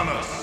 Thomas.